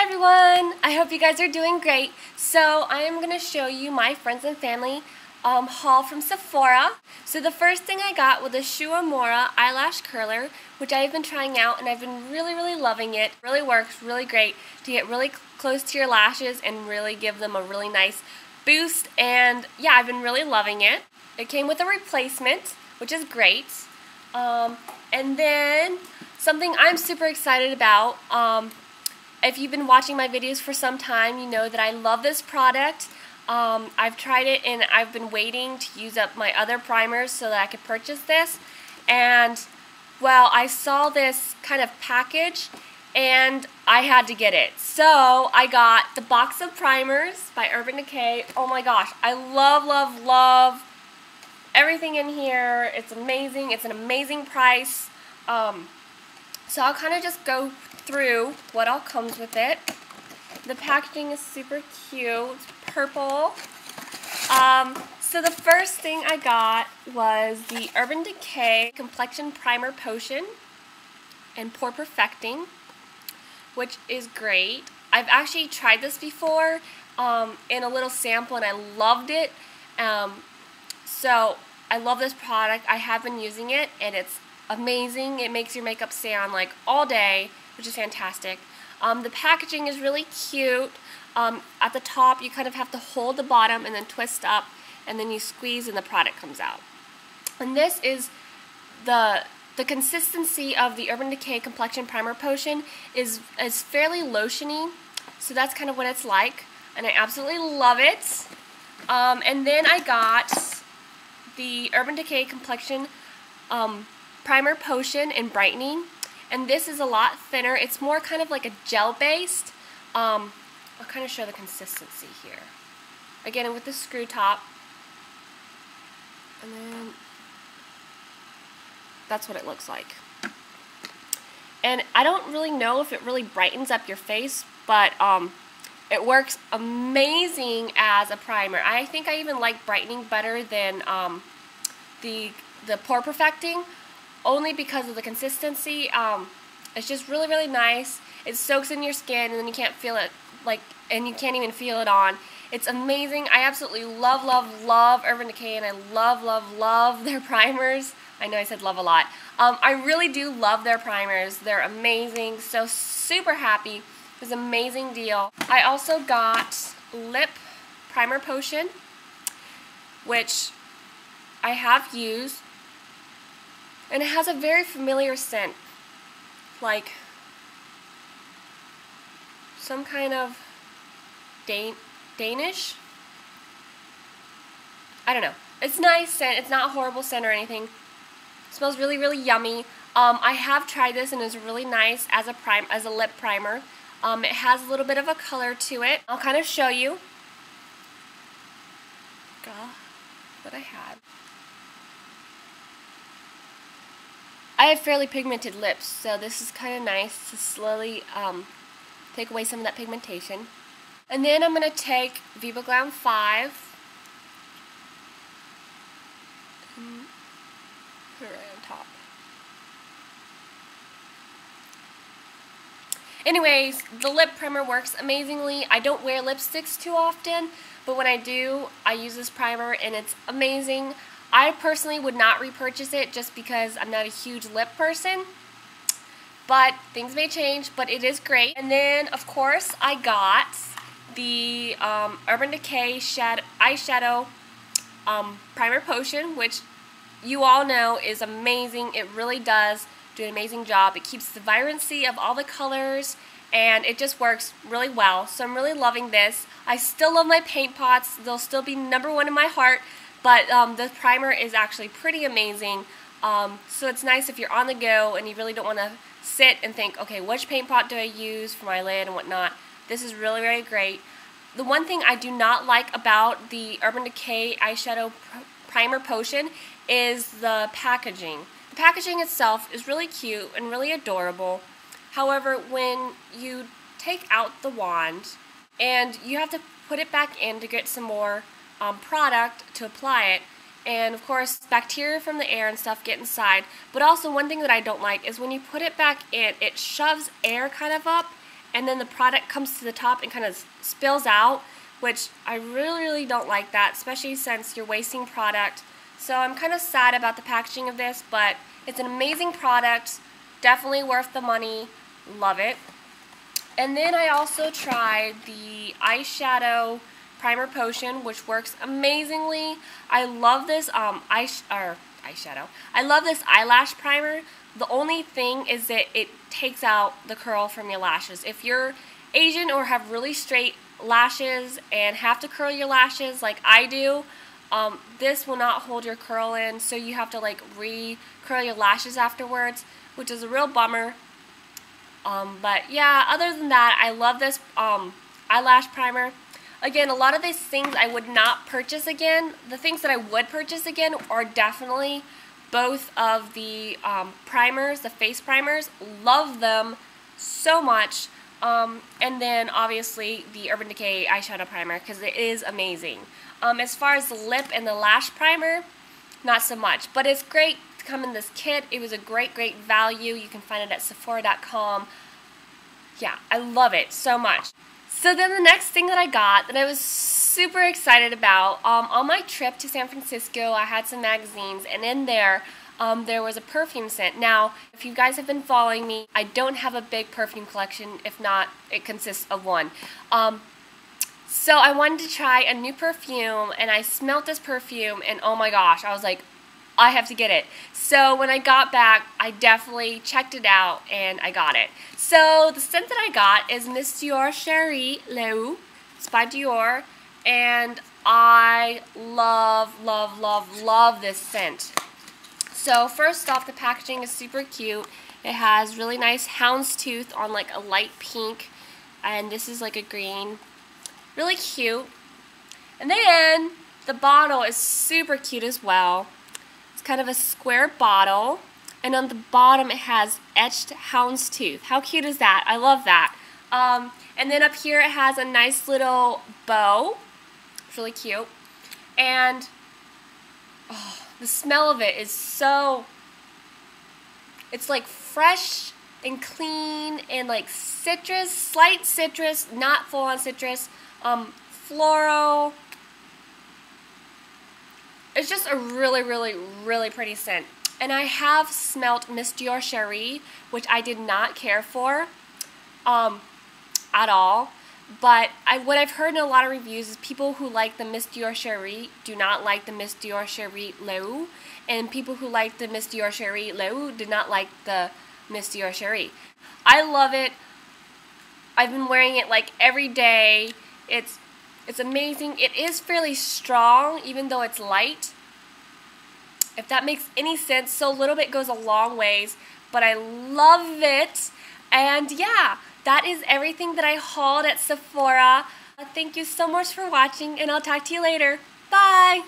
Hi everyone! I hope you guys are doing great. So I am going to show you my friends and family um, haul from Sephora. So the first thing I got was the Shu Uemura eyelash curler, which I've been trying out and I've been really, really loving it. it really works really great to get really close to your lashes and really give them a really nice boost. And yeah, I've been really loving it. It came with a replacement, which is great. Um, and then something I'm super excited about. Um, if you've been watching my videos for some time, you know that I love this product. Um, I've tried it and I've been waiting to use up my other primers so that I could purchase this. And, well, I saw this kind of package and I had to get it. So, I got the box of primers by Urban Decay. Oh my gosh, I love, love, love everything in here. It's amazing. It's an amazing price. Um, so I'll kind of just go through what all comes with it. The packaging is super cute. It's purple. Um, so the first thing I got was the Urban Decay Complexion Primer Potion and Pore Perfecting, which is great. I've actually tried this before um, in a little sample and I loved it. Um, so I love this product. I have been using it and it's amazing. It makes your makeup stay on like all day which is fantastic. Um, the packaging is really cute. Um, at the top, you kind of have to hold the bottom and then twist up, and then you squeeze and the product comes out. And this is the the consistency of the Urban Decay Complexion Primer Potion is, is fairly lotiony, so that's kind of what it's like, and I absolutely love it. Um, and then I got the Urban Decay Complexion um, Primer Potion in Brightening. And this is a lot thinner. It's more kind of like a gel based. Um, I'll kind of show the consistency here. Again, with the screw top. And then that's what it looks like. And I don't really know if it really brightens up your face, but um, it works amazing as a primer. I think I even like brightening better than um, the, the pore perfecting only because of the consistency. Um, it's just really, really nice. It soaks in your skin and then you can't feel it, like, and you can't even feel it on. It's amazing. I absolutely love, love, love Urban Decay and I love, love, love their primers. I know I said love a lot. Um, I really do love their primers. They're amazing. So super happy. It was an amazing deal. I also got Lip Primer Potion, which I have used and it has a very familiar scent. Like some kind of Dan Danish? I don't know. It's nice scent. It's not a horrible scent or anything. It smells really, really yummy. Um, I have tried this and it's really nice as a prime as a lip primer. Um, it has a little bit of a color to it. I'll kind of show you. God, what I had. I have fairly pigmented lips, so this is kind of nice to slowly um, take away some of that pigmentation. And then I'm going to take Viva Glam 5. Put it right on top. Anyways, the lip primer works amazingly. I don't wear lipsticks too often, but when I do, I use this primer and it's amazing. I personally would not repurchase it just because I'm not a huge lip person. But things may change, but it is great. And then, of course, I got the um, Urban Decay Shadow, Eyeshadow um, Primer Potion, which you all know is amazing. It really does do an amazing job. It keeps the vibrancy of all the colors and it just works really well. So I'm really loving this. I still love my paint pots. They'll still be number one in my heart. But um, the primer is actually pretty amazing. Um, so it's nice if you're on the go and you really don't want to sit and think, okay, which paint pot do I use for my lid and whatnot. This is really, really great. The one thing I do not like about the Urban Decay eyeshadow primer potion is the packaging. The packaging itself is really cute and really adorable. However, when you take out the wand and you have to put it back in to get some more um, product to apply it. And of course, bacteria from the air and stuff get inside. But also, one thing that I don't like is when you put it back in, it shoves air kind of up and then the product comes to the top and kind of spills out, which I really, really don't like that, especially since you're wasting product. So I'm kind of sad about the packaging of this, but it's an amazing product, definitely worth the money, love it. And then I also tried the eyeshadow primer potion, which works amazingly. I love this um, eye or eyeshadow. I love this eyelash primer. The only thing is that it takes out the curl from your lashes. If you're Asian or have really straight lashes and have to curl your lashes like I do, um, this will not hold your curl in, so you have to like re-curl your lashes afterwards, which is a real bummer. Um, but yeah, other than that, I love this um, eyelash primer. Again, a lot of these things I would not purchase again. The things that I would purchase again are definitely both of the um, primers, the face primers. Love them so much. Um, and then obviously the Urban Decay eyeshadow primer because it is amazing. Um, as far as the lip and the lash primer, not so much. But it's great to come in this kit. It was a great, great value. You can find it at Sephora.com. Yeah, I love it so much. So then the next thing that I got that I was super excited about, um, on my trip to San Francisco, I had some magazines, and in there, um, there was a perfume scent. Now, if you guys have been following me, I don't have a big perfume collection. If not, it consists of one. Um, so I wanted to try a new perfume, and I smelt this perfume, and oh my gosh, I was like, I have to get it. So when I got back, I definitely checked it out, and I got it. So the scent that I got is Miss Dior Cherie L'Eau. It's by Dior, and I love, love, love, love this scent. So first off, the packaging is super cute. It has really nice houndstooth on like a light pink, and this is like a green Really cute. And then the bottle is super cute as well. It's kind of a square bottle. And on the bottom it has etched houndstooth. How cute is that? I love that. Um, and then up here it has a nice little bow. It's really cute. And oh, the smell of it is so, it's like fresh and clean and like citrus, slight citrus, not full on citrus, um, floral. It's just a really, really, really pretty scent. And I have smelt Miss Dior Cherie, which I did not care for um, at all. But I, what I've heard in a lot of reviews is people who like the Miss Dior Cherie do not like the Miss Dior Cherie L'Eau. And people who like the Miss Dior Cherie L'Eau did not like the Miss Dior Cherie. I love it. I've been wearing it like every day. It's it's amazing. It is fairly strong, even though it's light. If that makes any sense, so a little bit goes a long ways, but I love it. And yeah, that is everything that I hauled at Sephora. Thank you so much for watching, and I'll talk to you later. Bye!